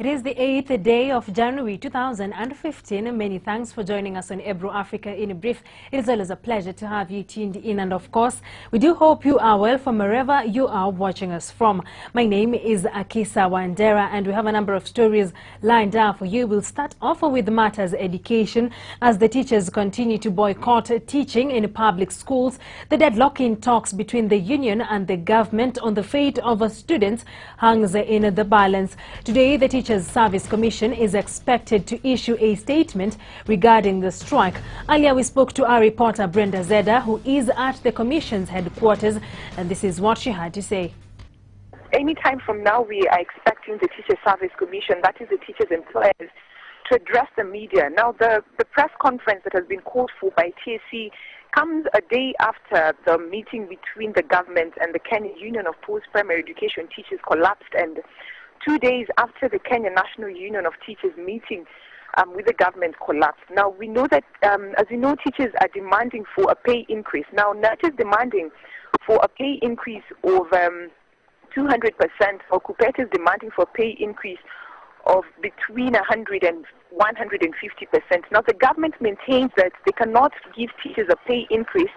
It is the eighth day of January 2015. Many thanks for joining us on Ebru Africa in a brief. It is always a pleasure to have you tuned in. And of course, we do hope you are well from wherever you are watching us from. My name is Akisa Wandera, and we have a number of stories lined up for you. We'll start off with matters education as the teachers continue to boycott teaching in public schools. The deadlock in talks between the union and the government on the fate of students hangs in the balance. Today, the teachers Teachers Service Commission is expected to issue a statement regarding the strike. Earlier, we spoke to our reporter Brenda Zeda, who is at the Commission's headquarters, and this is what she had to say. Anytime from now, we are expecting the Teachers Service Commission, that is the teachers' employers, to address the media. Now, the, the press conference that has been called for by TSC comes a day after the meeting between the government and the Kenya Union of Post-Primary Education Teachers collapsed and two days after the Kenya National Union of Teachers meeting um, with the government collapsed. Now, we know that, um, as you know, teachers are demanding for a pay increase. Now, KNUT is demanding for a pay increase of um, 200%, or KUPPET is demanding for a pay increase of between 100 and 150%. Now, the government maintains that they cannot give teachers a pay increase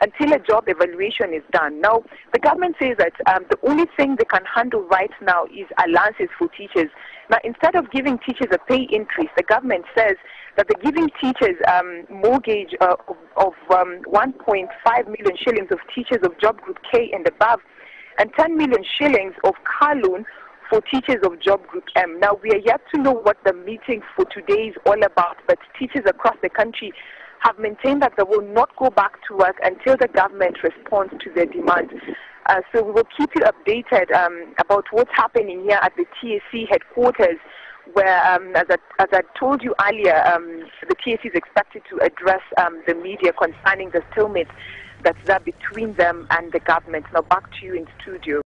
until a job evaluation is done. Now, the government says that um, the only thing they can handle right now is allowances for teachers. Now, instead of giving teachers a pay increase, the government says that they're giving teachers um, mortgage uh, of, of um, 1.5 million shillings of teachers of job group K and above, and 10 million shillings of car loan for teachers of job group M. Now, we are yet to know what the meeting for today is all about, but teachers across the country have maintained that they will not go back to work until the government responds to their demands. Uh, so we will keep you updated um, about what's happening here at the TSC headquarters, where, um, as, I, as, I, told you earlier, um, the TSC is expected to address um, the media concerning the stalemate that's there between them and the government. Now back to you in studio.